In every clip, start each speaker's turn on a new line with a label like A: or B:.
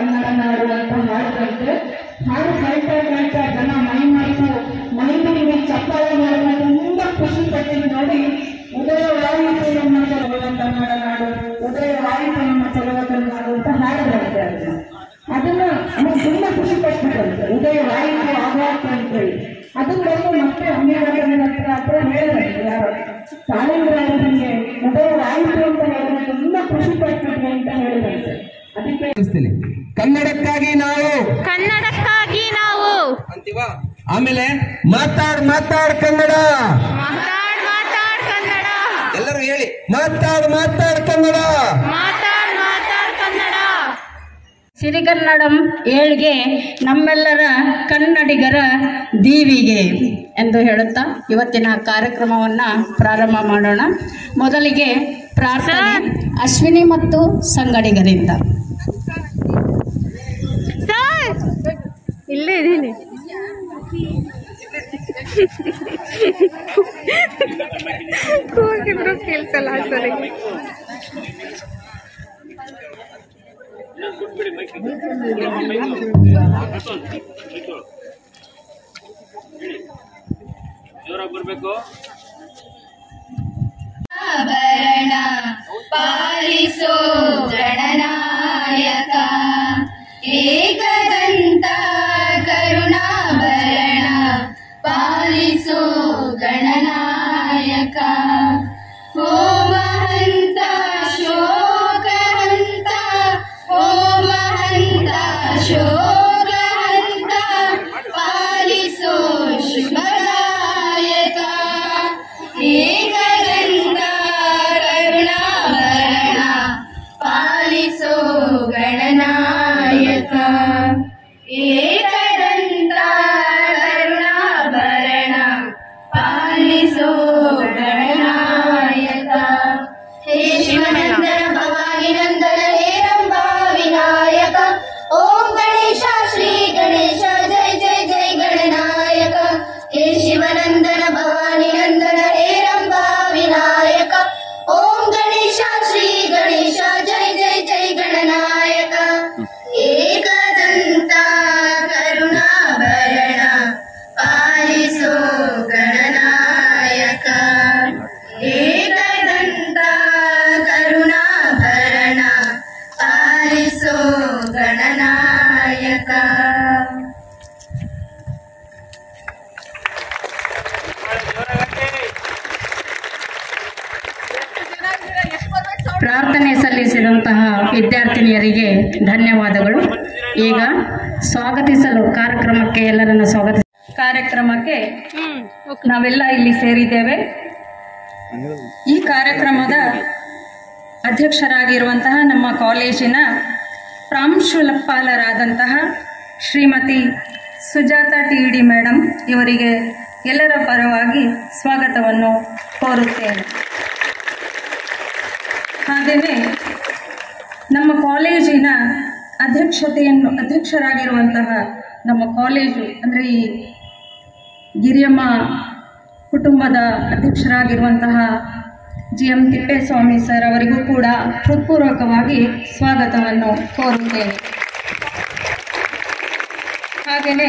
A: ಕನ್ನಡ ನಾಡು ಅಂತ ಹಾಡುವಂತೆ ಹಾಡು ಹೇಳ್ತಾ ಹೇಳ್ತಾ ಜನ ಮೈ ಮಾಡ್ತು ಮೈ ಮೇಲೆ ಚಪ್ಪಾಳೆ ಮಾಡುವ ತುಂಬಾ ಖುಷಿ ಪಟ್ಟಿದ್ದು ನೋಡಿ. ಉದಯವಾಯಿತು ನಮ್ಮ ಚಲುವ ಕನ್ನಡ ನಾಡು ಉದಯವಾಯಿತು ನಮ್ಮ ಚಲುವ ನಾಡು ಅಂತ ಹಾಡು ಬರುತ್ತೆ ಅದನ್ನ. ಅದನ್ನ ನಮಗೆ ತುಂಬಾ ಖುಷಿ ಪಟ್ಬಿಟ್ಟಂತೆ ಉದಯವಾಯಿತು ಆಗಾಯ್ತು ಅಂತ ಹೇಳಿ ಅದನ್ನ ಬಂದು ಮತ್ತೆ ಅಂಗೀಕಾರದ ಹತ್ರ ಹತ್ರ ಹೇಳಿದಂತೆ ಯಾರು. ತಾಳಿಂದ್ರಾಗ ಉದಯ ಉದಯವಾಯಿತು ಅಂತ ಹೇಳಿದ್ರೆ ತುಂಬಾ ಖುಷಿ ಪಟ್ಬಿಟ್ವಿ ಅಂತ ಹೇಳಿದಂತೆ. ಅದಕ್ಕೆ
B: ಕನ್ನಡಕ್ಕಾಗಿ ನಾವು
C: ಕನ್ನಡಕ್ಕಾಗಿ ನಾವು
B: ಅಂತೀವಾ? ಆಮೇಲೆ ಮಾತಾಡ್ ಮಾತಾಡ್ ಕನ್ನಡ.
C: ಮಾತಾಡ್ ಮಾತಾಡ್ ಕನ್ನಡ.
B: ಎಲ್ಲರೂ ಹೇಳಿ ಮಾತಾಡ್ ಮಾತಾಡ್ ಕನ್ನಡ.
C: ಮಾತಾಡ್ ಮಾತಾಡ್ ಕನ್ನಡ.
A: ಸಿರಿಗನ್ನಡಂ ಏಳ್ಗೆ ನಮ್ಮೆಲ್ಲರ ಕನ್ನಡಿಗರ ದೀವಿಗೆ ಎಂದು ಹೇಳುತ್ತಾ ಇವತ್ತಿನ ಕಾರ್ಯಕ್ರಮವನ್ನು ಪ್ರಾರಂಭ ಮಾಡೋಣ. ಮೊದಲಿಗೆ ಪ್ರಾರ್ಥನೆ ಅಶ್ವಿನಿ ಮತ್ತು ಸಂಗಡಿಗರಿಂದ.
C: ಸರ್. ಇಲ್ಲೇ ಇದ್ದೀನಿ. ಕೂಗಿದ್ರು ಕೇಳಿಸಲ್ಲ ಸರಿ.
D: ಆಭರಣ भरण पालिसो गणनायका एकदन्ता
A: ಪ್ರಾರ್ಥನೆ ಸಲ್ಲಿಸಿದಂತಹ ವಿದ್ಯಾರ್ಥಿನಿಯರಿಗೆ ಧನ್ಯವಾದಗಳು. ಈಗ ಸ್ವಾಗತಿಸಲು ಕಾರ್ಯಕ್ರಮಕ್ಕೆ ಎಲ್ಲರನ್ನು ಸ್ವಾಗತ ಕಾರ್ಯಕ್ರಮಕ್ಕೆ ನಾವೆಲ್ಲ ಇಲ್ಲಿ ಸೇರಿದ್ದೇವೆ. ಈ ಕಾರ್ಯಕ್ರಮದ ಅಧ್ಯಕ್ಷರಾಗಿರುವಂತಹ ನಮ್ಮ ಕಾಲೇಜಿನ ಪ್ರಾಂಶುಪಾಲರಾದಂತಹ Shrimati Sujatha T D madam ಇವರಿಗೆ ಎಲ್ಲರ ಪರವಾಗಿ ಸ್ವಾಗತವನ್ನು ಕೋರುತ್ತೇನೆ. ಹಾಗೆಯೇ ನಮ್ಮ ಕಾಲೇಜಿನ ಅಧ್ಯಕ್ಷತೆಯನ್ನು, ಅಧ್ಯಕ್ಷರಾಗಿರುವಂತಹ ನಮ್ಮ ಕಾಲೇಜು, ಅಂದರೆ ಈ ಗಿರಿಯಮ್ಮ ಕುಟುಂಬದ ಅಧ್ಯಕ್ಷರಾಗಿರುವಂತಹ ಜಿ ಎಂ ತಿಪ್ಪೇಸ್ವಾಮಿ ಸರ್ ಅವರಿಗೂ ಕೂಡ ಹೃತ್ಪೂರ್ವಕವಾಗಿ ಸ್ವಾಗತವನ್ನು ಕೋರುತ್ತೇನೆ. ಹಾಗೆಯೇ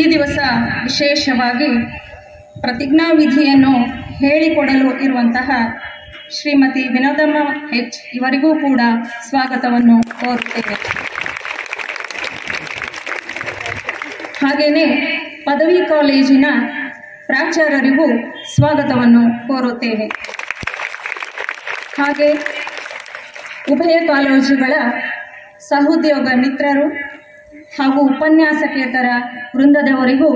A: ಈ ದಿವಸ ವಿಶೇಷವಾಗಿ ಪ್ರತಿಜ್ಞಾವಿಧಿಯನ್ನು ಹೇಳಿಕೊಡಲು ಇರುವಂತಹ ಶ್ರೀಮತಿ ವಿನೋದಮ್ಮ ಹೆಚ್ ಇವರಿಗೂ ಕೂಡ ಸ್ವಾಗತವನ್ನು ಕೋರುತ್ತೇವೆ. ಹಾಗೆಯೇ ಪದವಿ ಕಾಲೇಜಿನ ಪ್ರಾಚಾರ್ಯರಿಗೂ ಸ್ವಾಗತವನ್ನು ಕೋರುತ್ತೇವೆ. ಹಾಗೆ ಉಭಯ ಕಾಲೇಜುಗಳ ಸಹೋದ್ಯೋಗ ಮಿತ್ರರು ಹಾಗೂ ಉಪನ್ಯಾಸಕೇತರ ವೃಂದದವರಿಗೂ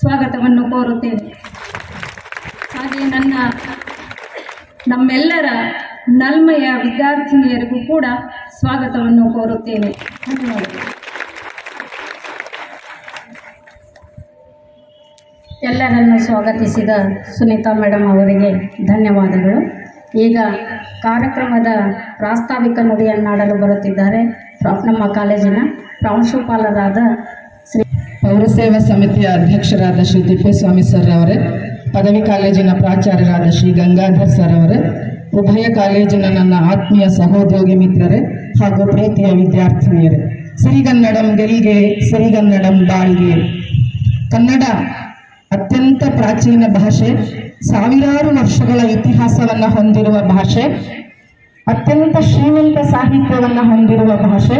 A: ಸ್ವಾಗತವನ್ನು ಕೋರುತ್ತೇನೆ ಹಾಗೆ ನನ್ನ ನಮ್ಮೆಲ್ಲರ ನಲ್ಮಯ ವಿದ್ಯಾರ್ಥಿನಿಯರಿಗೂ ಕೂಡ ಸ್ವಾಗತವನ್ನು ಕೋರುತ್ತೇನೆ. ಧನ್ಯವಾದಗಳು ಎಲ್ಲರನ್ನು ಸ್ವಾಗತಿಸಿದ ಸುನೀತಾ ಮೇಡಮ್ ಅವರಿಗೆ ಧನ್ಯವಾದಗಳು. ಈಗ ಕಾರ್ಯಕ್ರಮದ ಪ್ರಾಸ್ತಾವಿಕ ನುಡಿಯನ್ನಾಡಲು ಬರುತ್ತಿದ್ದಾರೆ ನಮ್ಮ ಕಾಲೇಜಿನ ಪ್ರಾಂಶುಪಾಲರಾದ ಶ್ರೀ
E: ಪೌರಸೇವಾ ಸಮಿತಿಯ ಅಧ್ಯಕ್ಷರಾದ ಶ್ರೀ ತಿಪ್ಪೇಸ್ವಾಮಿ ಸರ್ ಅವರೇ ಪದವಿ ಕಾಲೇಜಿನ ಪ್ರಾಚಾರ್ಯರಾದ ಶ್ರೀ ಗಂಗಾಧರ್ ಸರ್ ಅವರೇ, ಉಭಯ ಕಾಲೇಜಿನ ನನ್ನ ಆತ್ಮೀಯ ಸಹೋದ್ಯೋಗಿ ಮಿತ್ರರೇ ಹಾಗೂ ಪ್ರೀತಿಯ ವಿದ್ಯಾರ್ಥಿನಿಯರೇ, ಸಿರಿಗನ್ನಡಂ ಗೆಲ್ಗೆ, ಸಿರಿಗನ್ನಡಂ ಬಾಳ್ಗೆ. ಕನ್ನಡ ಅತ್ಯಂತ ಪ್ರಾಚೀನ ಭಾಷೆ, ಸಾವಿರಾರು ವರ್ಷಗಳ ಇತಿಹಾಸವನ್ನು ಹೊಂದಿರುವ ಭಾಷೆ, ಅತ್ಯಂತ ಶ್ರೀಮಂತ ಸಾಹಿತ್ಯವನ್ನು ಹೊಂದಿರುವ ಭಾಷೆ,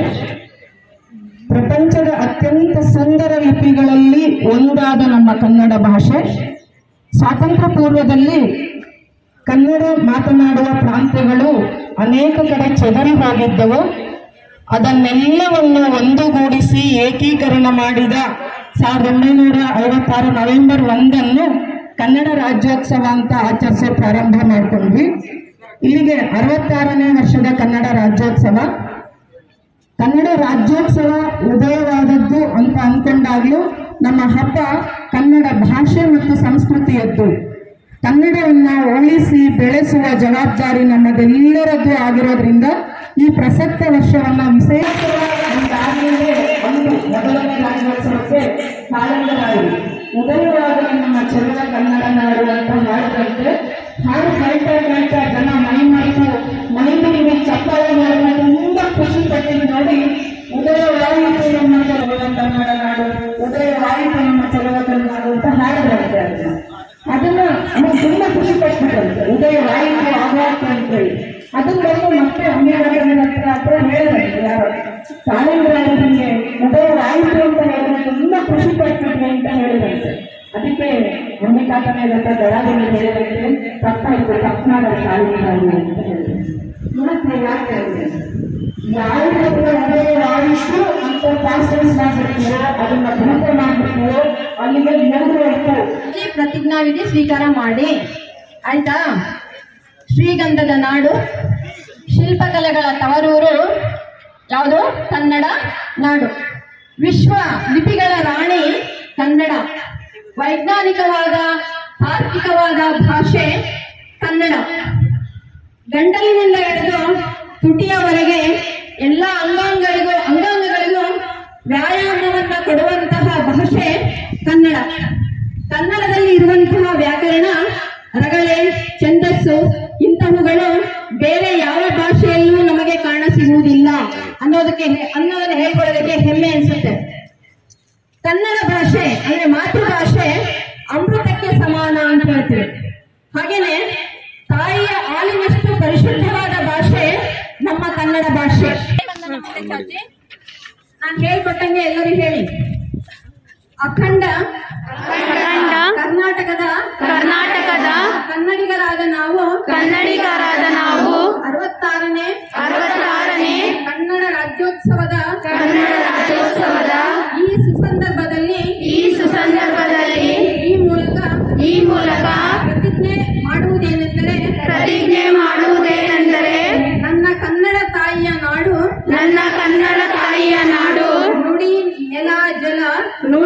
E: ಪ್ರಪಂಚದ ಅತ್ಯಂತ ಸುಂದರ ಲಿಪಿಗಳಲ್ಲಿ ಒಂದಾದ ನಮ್ಮ ಕನ್ನಡ ಭಾಷೆ ಸ್ವಾತಂತ್ರ್ಯ ಪೂರ್ವದಲ್ಲಿ ಕನ್ನಡ ಮಾತನಾಡುವ ಪ್ರಾಂತ್ಯಗಳು ಅನೇಕ ಕಡೆ ಚದರಿ ಹೋಗಿದ್ದವು ಅದನ್ನೆಲ್ಲವನ್ನು ಒಂದುಗೂಡಿಸಿ ಏಕೀಕರಣ ಮಾಡಿದ ಸಾವಿರದ ಒಂಬೈನೂರ ಐವತ್ತಾರು ನವೆಂಬರ್ ಒಂದನ್ನು ಕನ್ನಡ ರಾಜ್ಯೋತ್ಸವ ಅಂತ ಆಚರಿಸೋ ಪ್ರಾರಂಭ ಮಾಡ್ಕೊಂಡ್ವಿ. ಇಲ್ಲಿಗೆ ಅರವತ್ತಾರನೇ ವರ್ಷದ ಕನ್ನಡ ರಾಜ್ಯೋತ್ಸವ. ಕನ್ನಡ ರಾಜ್ಯೋತ್ಸವ ಉದಯವಾದದ್ದು ಅಂತ ಅಂದ್ಕೊಂಡಾಗ್ಲೂ ನಮ್ಮ ಹಬ್ಬ ಕನ್ನಡ ಭಾಷೆ ಮತ್ತು ಸಂಸ್ಕೃತಿಯದ್ದು. ಕನ್ನಡವನ್ನು ಉಳಿಸಿ ಬೆಳೆಸುವ ಜವಾಬ್ದಾರಿ ನಮ್ಮದೆಲ್ಲರದ್ದು ಆಗಿರೋದ್ರಿಂದ ಈ ಪ್ರಸಕ್ತ ವರ್ಷವನ್ನು ವಿಶೇಷವಾಗಿ
A: ಒಂದಾದ್ಮೇಲೆ ಒಂದು ಮೊದಲನೇ ರಾಜ್ಯೋತ್ಸವಕ್ಕೆ ಉದಯವಾಗಲಿ ನಮ್ಮ ಚೆನ್ನ ಕನ್ನಡ ನಾಡು ಅಂತ ಹಾಡಿದಂತೆ ಹಾಡು ಕೇಳ್ತಾ ಕೇಳ್ತಾ ಜನ ಮೈ ಮರೆತು ಮನೆಗೆ ಚಪ್ಪಾಳೆ ತುಂಬಾ ಖುಷಿ ಪಟ್ಟಿದ್ದು ನೋಡಿ ಉದಯವಾಯಿತು ನಮ್ಮ ಚೆಲುವ ಕನ್ನಡ ನಾಡು ಉದಯ ನಮ್ಮ ಚೆಲುವ ಕನ್ನಡ ನಾಡು ಅಂತ ಹಾಡಿದ್ರಂತೆ ಅದನ್ನ ತುಂಬಾ ಖುಷಿ ಪಟ್ಬಿಟ್ರಂತೆ ಉದಯ ಆಗಾಯ್ತು ಅಂತ ಹೇಳಿ. ಅದನ್ನ ಬಂದು ಮತ್ತೆ ಅಂಗೀಕಾರದ ಹತ್ರ ಹತ್ರ ಹೇಳಿದ್ರಂತೆ ಯಾರು. ಕಾಲೇಂದ್ರಾಯರು ನನಗೆ ಉದಯವಾಯಿತು ಅಂತ ಹೇಳಿದ್ರೆ ತುಂಬಾ ಖುಷಿ ಪಟ್ಟಿದ್ವಿ ಅಂತ ಹೇಳಿದಂತೆ ಅದಕ್ಕೆ ಅಂಬಿಕಾತನೇ ಹತ್ರ ದಳಾದೇವಿ ಹೇಳಿದಂತೆ ತಪ್ಪಾಯ್ತು ತಪ್ಪನಾದ ಶಾಲೆ ಅಂತ ಹೇಳಿದ್ರು ಮತ್ತೆ ಯಾಕೆ ಉದಯವಾಯಿತು
F: ಈ ಪ್ರತಿಜ್ಞಾವಿಧಿ ಸ್ವೀಕಾರ ಮಾಡಿ. ಆಯ್ತಾ? ಶ್ರೀಗಂಧದ ನಾಡು, ಶಿಲ್ಪಕಲೆಗಳ ತವರೂರು, ಯಾವುದು? ಕನ್ನಡ ನಾಡು. ವಿಶ್ವ ಲಿಪಿಗಳ ರಾಣಿ ಕನ್ನಡ. ವೈಜ್ಞಾನಿಕವಾದ, ತಾರ್ಕಿಕವಾದ ಭಾಷೆ ಕನ್ನಡ. ಗಂಟಲಿನಿಂದ ಹಿಡಿದು ತುಟಿಯವರೆಗೆ ಎಲ್ಲ ಅಂಗಾಂಗಗಳಿಗೂ ಅಂಗಾಂಗಗಳಿಗೂ ವ್ಯಾಯಾಮವನ್ನ ಕೊಡುವಂತಹ ಭಾಷೆ ಕನ್ನಡ. ಕನ್ನಡದಲ್ಲಿ ಇರುವಂತಹ ವ್ಯಾಕರಣ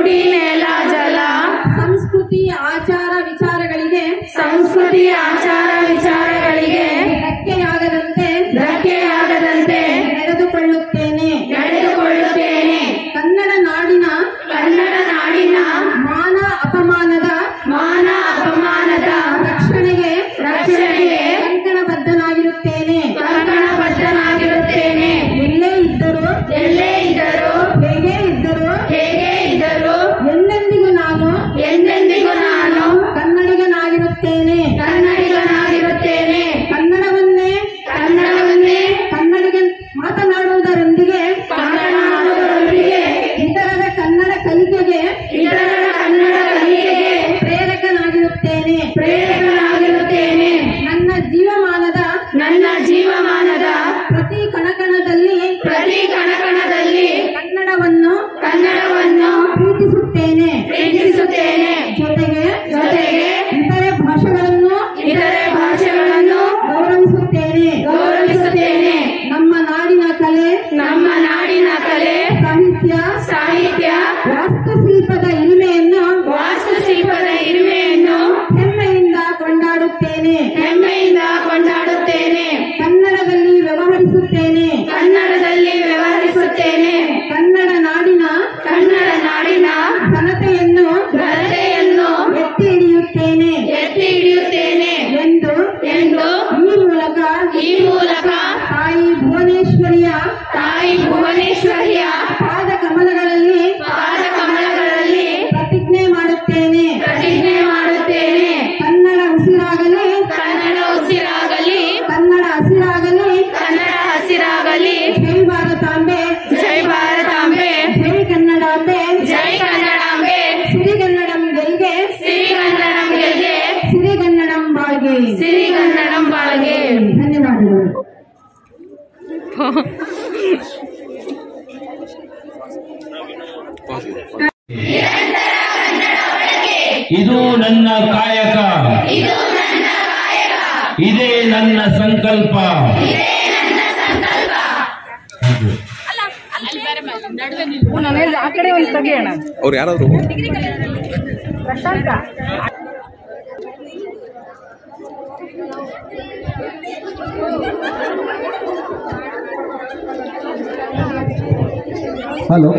F: ดีแน่
D: ताई
F: भुवनेश्वरी।
G: ಇದು ನನ್ನ ಕಾಯಕ. ಇದೇ ನನ್ನ ಸಂಕಲ್ಪ.
B: ಅವ್ರು ಯಾರಾದ್ರು ಹಲೋ.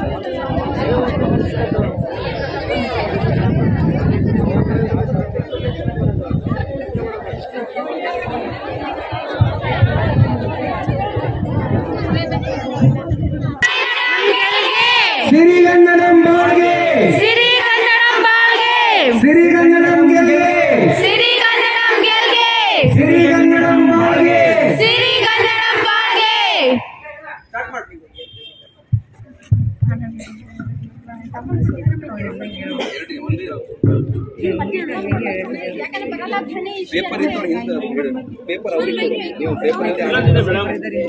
D: あり
B: がと
D: うご
B: ざい
D: ます。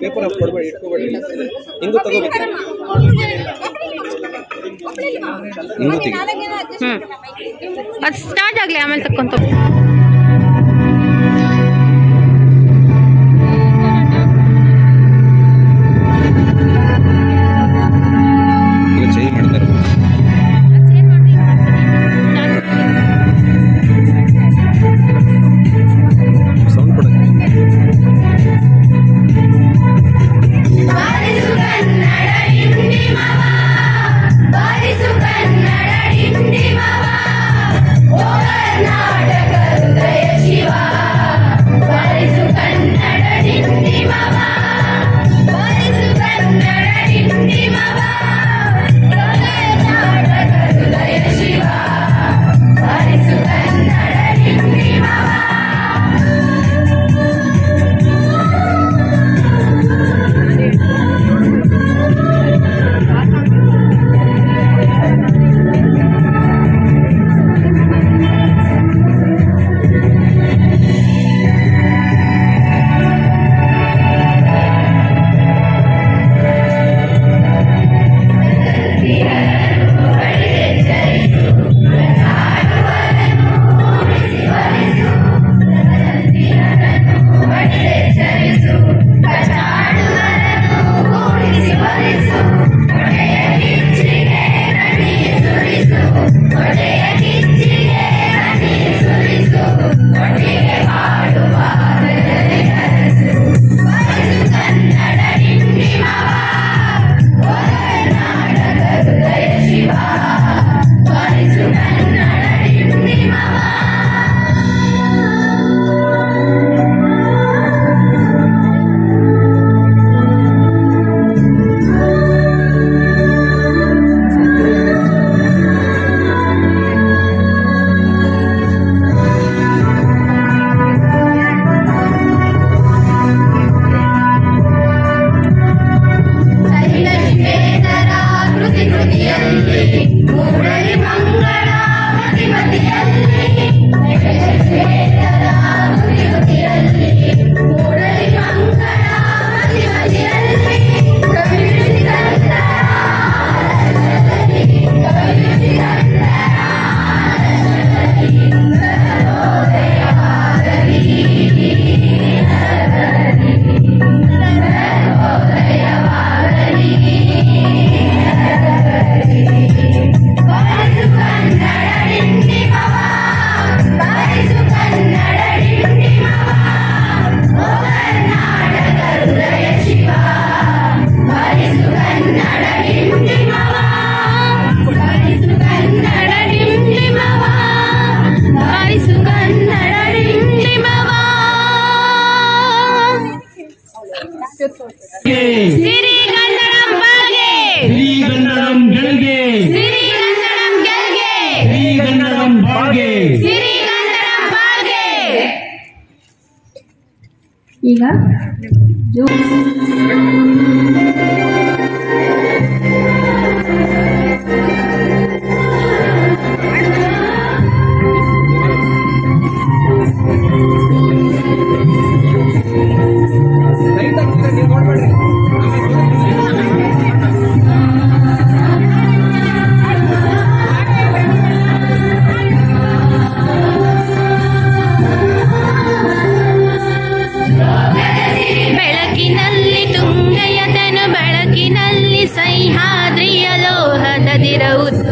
B: ಪೇಪರ್ ಕೊಡ್ಬೇಡಿ ಇಟ್ಕೋಬೇಡಿ. ಹಿಂಗೂ ತಗೋಬೇಕು.
D: ಅದು ಸ್ಟಾರ್ಟ್ ಆಗ್ಲಿ ಆಮೇಲೆ ತಕ್ಕೊಂತ
B: ಈಗ ಲೈಟ್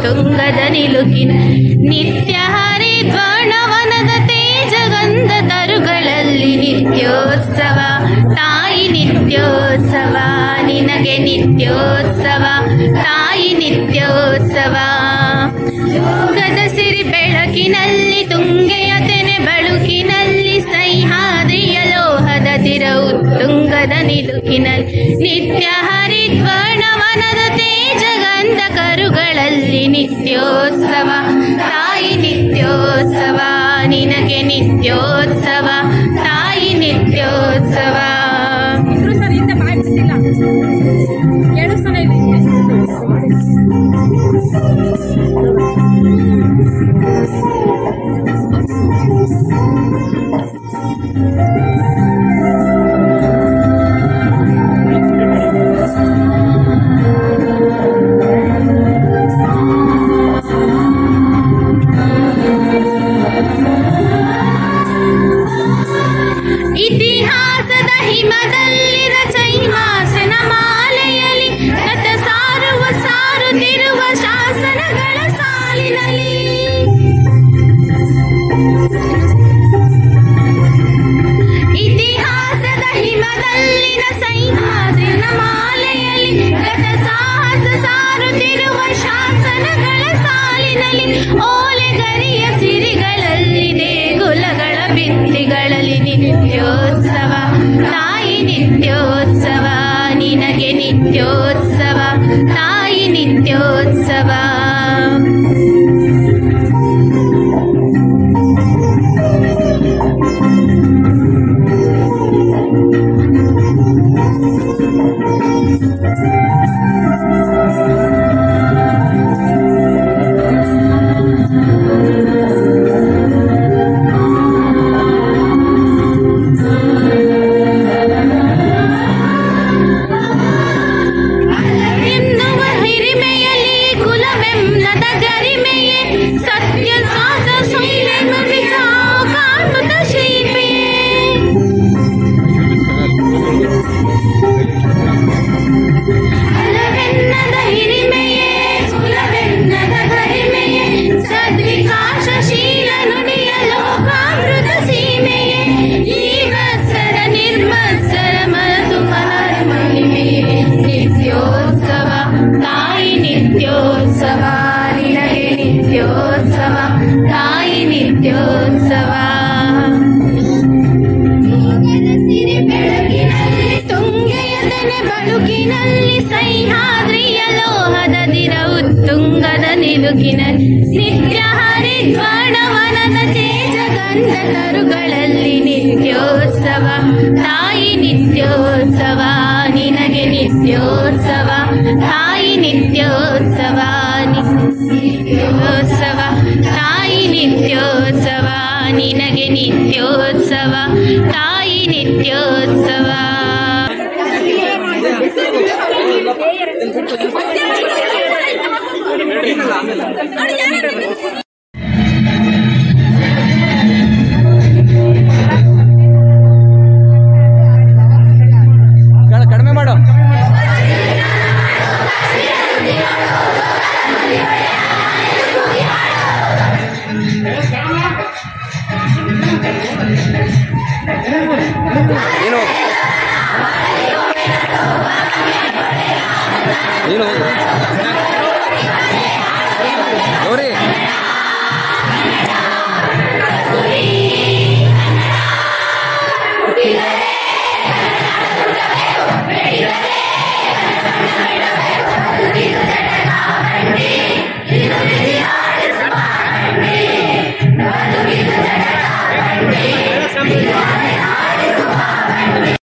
D: ನಿತ್ಯ ನಿಲುಕಿನ ನಿತ್ಯ ತೇಜ ತೇಜಗಂಧ ತರುಗಳಲ್ಲಿ ನಿತ್ಯೋತ್ಸವ. ತಾಯಿ ನಿತ್ಯೋತ್ಸವ, ನಿನಗೆ ನಿತ್ಯೋತ್ಸವ, ತಾಯಿ ನಿತ್ಯೋತ್ಸವ. ತುಂಗದ ಸಿರಿ ಬೆಳಕಿನಲ್ಲಿ ತುಂಗೆಯ ತೆನೆ ಉತ್ತುಂಗದ ನಿಲುಕಿನಲ್ಲಿ ನಿತ್ಯ ಹರಿದ್ವರ್ಣವನದ ತೇಜಗಂಧ ಕರುಗಳಲ್ಲಿ ನಿತ್ಯೋತ್ಸವ. ತಾಯಿ ನಿತ್ಯೋತ್ಸವ ನಿನಗೆ ನಿತ್ಯೋತ್ಸವ ತಾಯಿ ನಿತ್ಯೋತ್ಸವ. ನಿಲುಕಿನಲ್ಲಿ ನಿತ್ಯ ಹರಿದ್ವರ್ಣವನದ ತೇಜಗಂಧ ತರುಗಳಲ್ಲಿ ನಿತ್ಯೋತ್ಸವ ತಾಯಿ ನಿತ್ಯೋತ್ಸವ ನಿನಗೆ ನಿತ್ಯೋತ್ಸವ ತಾಯಿ ನಿತ್ಯೋತ್ಸವ ನಿತ್ಯೋತ್ಸವ ತಾಯಿ ನಿತ್ಯೋತ್ಸವ ನಿನಗೆ ನಿತ್ಯೋತ್ಸವ ತಾಯಿ ನಿತ್ಯೋತ್ಸವ
B: あれや